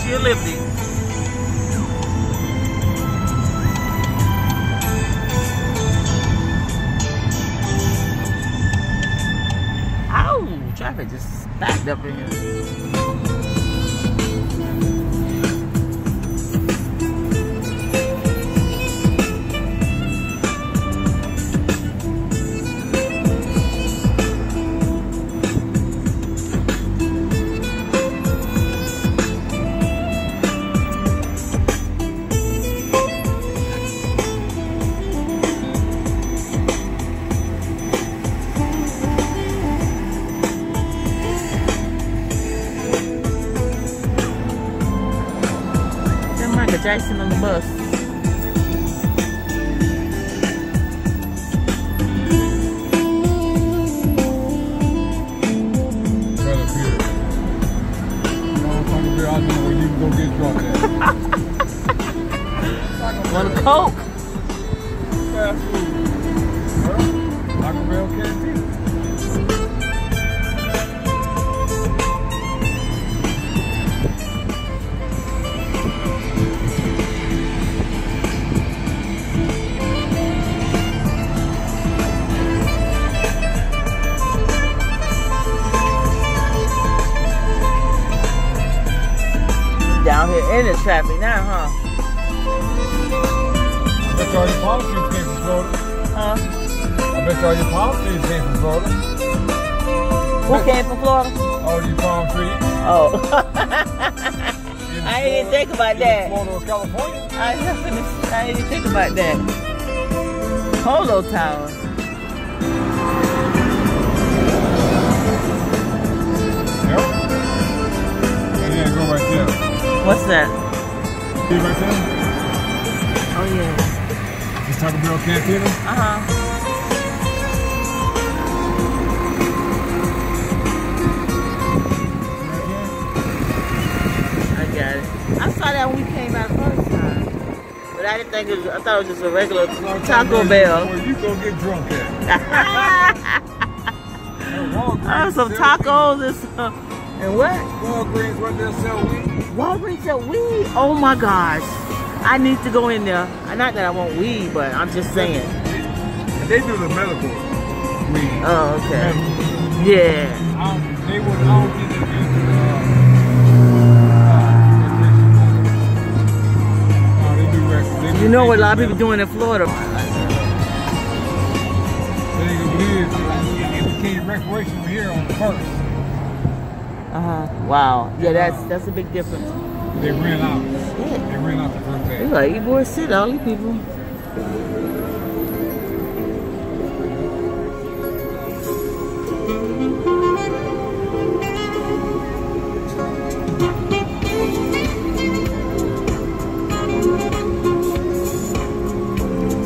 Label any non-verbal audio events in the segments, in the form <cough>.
Statue of Liberty. Ow! Traffic just backed up in here. Jackson on the bus. Right up here. Motherfucker beer, I know where you can go get drunk at. <laughs> Want a Coke? Fast food. Huh? Taco Bell Cantina. Down here in the traffic now, huh? I bet all your palm trees came from Florida. Huh? I bet all your palm trees came from Florida. Who came from Florida? All these palm trees. Oh. <laughs> I didn't think about that. Florida or California. I just. <laughs> I didn't think about that. Polo Tower. Yep. And then go right there. What's that? See right there? Oh yeah. This Taco Bell cantina. Uh huh. I got it. I saw that when we came out the first time, but I didn't think it was. I thought it was just a regular Taco Bell. Where you gonna get drunk at. Oh, <laughs> some tacos and some. And what? Walgreens where they sell weed. Walgreens sell weed. Oh my gosh. I need to go in there. Not that I want weed, but I'm just saying. They do the medical weed. Oh, okay. Medical. Yeah. I don't, they would, I don't think they do uh, uh, no, they do rec- they do- You know what a lot of people doing in Florida. They gonna believe it. It became recreational here on the first. Uh huh. Wow. Yeah, that's that's a big difference. They ran out. Shit. They ran out the first day. It's like Ybor City, all these people.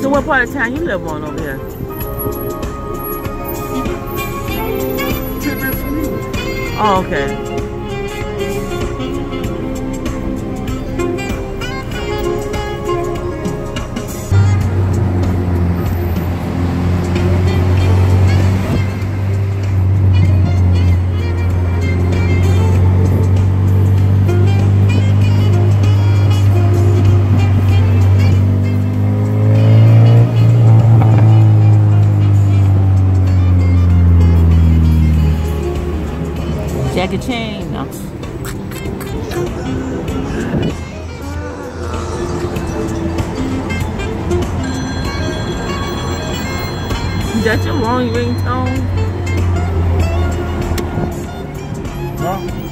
So what part of town you live on over here? Oh, okay. Jackie Chain. No. Is that your wrong ringtone? Huh?